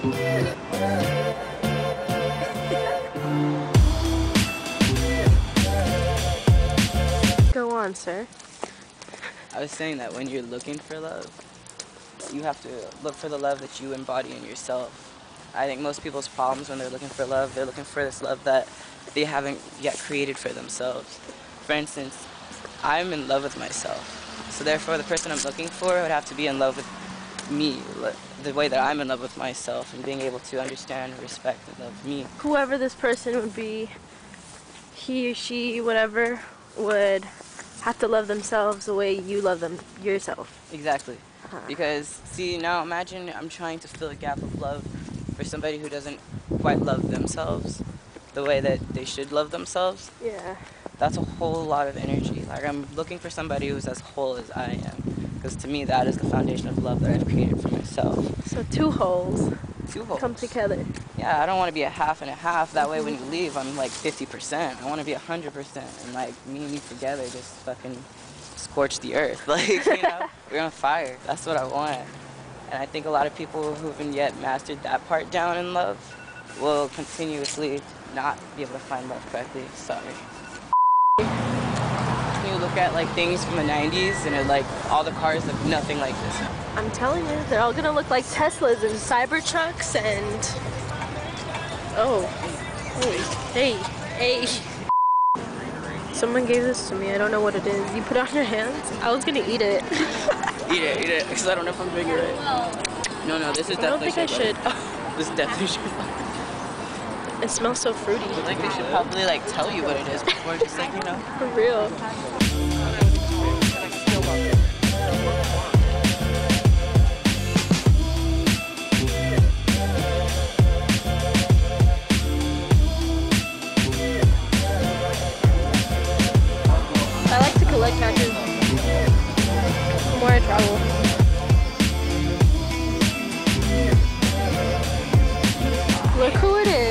Go on, sir. I was saying that when you're looking for love, you have to look for the love that you embody in yourself. I think most people's problems when they're looking for love, they're looking for this love that they haven't yet created for themselves. For instance, I'm in love with myself. So therefore, the person I'm looking for would have to be in love with me, the way that I'm in love with myself, and being able to understand, respect, and love me. Whoever this person would be, he, or she, whatever, would have to love themselves the way you love them yourself. Exactly. Uh-huh. Because, see, now imagine I'm trying to fill a gap of love for somebody who doesn't quite love themselves the way that they should love themselves. Yeah. That's a whole lot of energy. Like, I'm looking for somebody who's as whole as I am. Because to me, that is the foundation of love that I've created for myself. So two holes Two holes. come together. Yeah, I don't want to be a half and a half. That way, when you mm-hmm. leave, I'm like 50%. I want to be 100%. And like me and you together just fucking scorch the earth. Like, you know, we're on fire. That's what I want. And I think a lot of people who haven't yet mastered that part down in love will continuously not be able to find love correctly. Sorry. Look at like things from the 90s and it like all the cars look nothing like this. I'm telling you, they're all gonna look like Teslas and Cybertrucks and. Oh. Hey, hey, hey. Someone gave this to me. I don't know what it is. You put it on your hands. I was gonna eat it. Eat it, eat it, because I don't know if I'm doing it right. No, no, this is definitely. I don't think I should. This is definitely. It smells so fruity. I Like they should probably like tell you what it is before just like, you know. For real. I like to collect matches. The more I travel. Look who it is.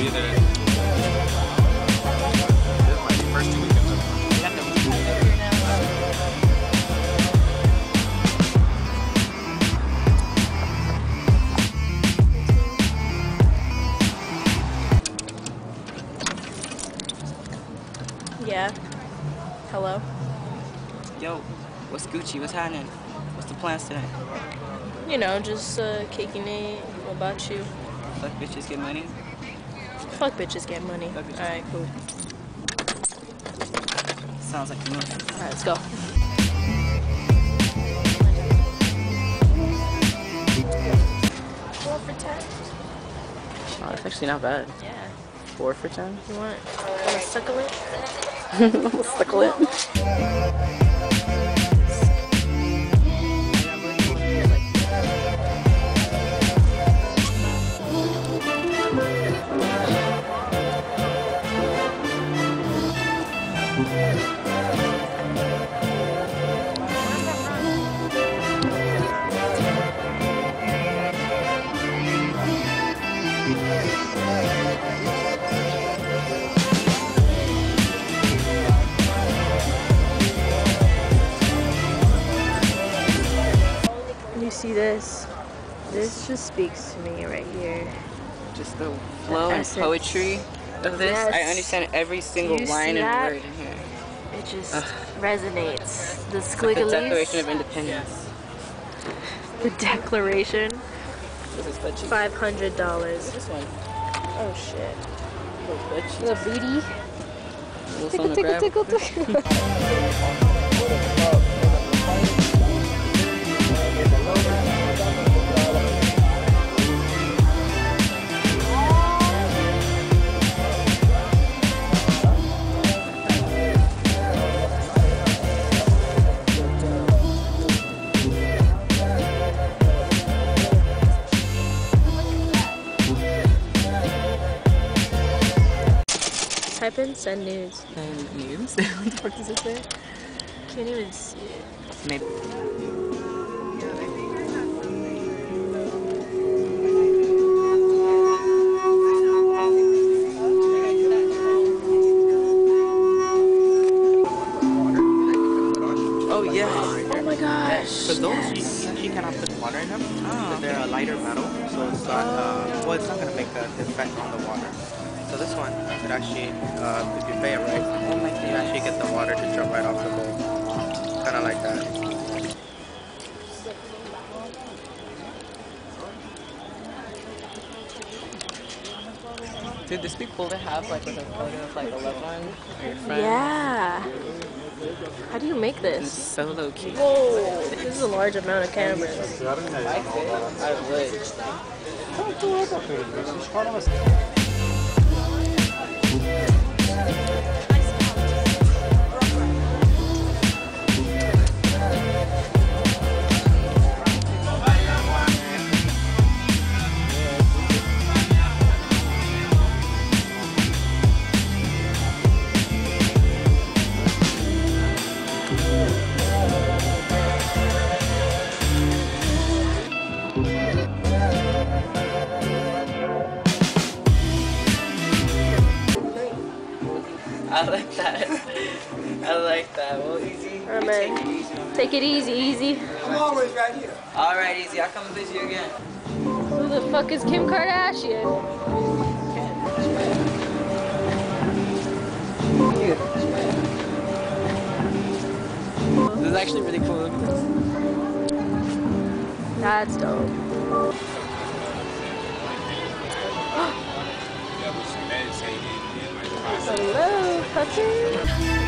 The lessons I be there. This might be first two weekends Yeah. Hello. Yo, what's Gucci? What's happening? What's the plans today? You know, just uh, kicking it. What about you? Fuck bitches get money? Fuck bitches get money. Alright, cool. Sounds like a movie. Alright, let's go. Four for ten? Oh, that's actually not bad. Yeah. Four for ten? You want a succulent? Succulent. You see this? This just speaks to me right here. Just the flow and essence. poetry of this. I understand every single line and word in here. It just Ugh. resonates. The The Declaration of. Independence. The declaration. This is. Five hundred dollars. This one. Oh shit. Little. The booty. Little Tickle, tickle, tickle, tickle. Type in send nudes. And news? what the fuck does it say? Can't even see it. Maybe. Oh yeah. Oh my gosh. For those, you, you cannot put water in them. Because they're a lighter metal, so it's not, uh, well, it's not going to make an effect on the water. So this one, it actually, uh, if you pay it right, you actually get the water to drip right off the bowl. Kind of like that. Dude, this be cool to have like with a photo of like a loved one or your friend. Yeah. How do you make It's this? so low key. Whoa, this is a large amount of cameras. If I could, I would. I like that. Well, easy. Alright, man. Take it easy. Take it easy, easy. I'm always right here. All right, easy. I'll come visit you again. Who the fuck is Kim Kardashian? This is actually really cool. Look at this. That's dope. Yeah, was meditating and like process. Hello, puppy.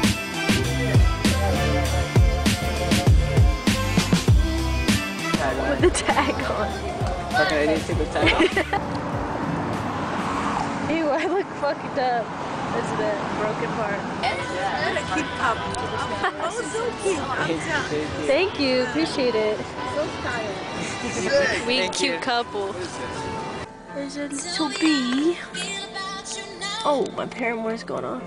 The tag on. Okay, I need to take the tag off. Ew, I look fucked up. That's the broken part. Oh so cute. Thank you, appreciate it. We Thank cute you. couple. There's a little bee. Oh, my paramour's going on.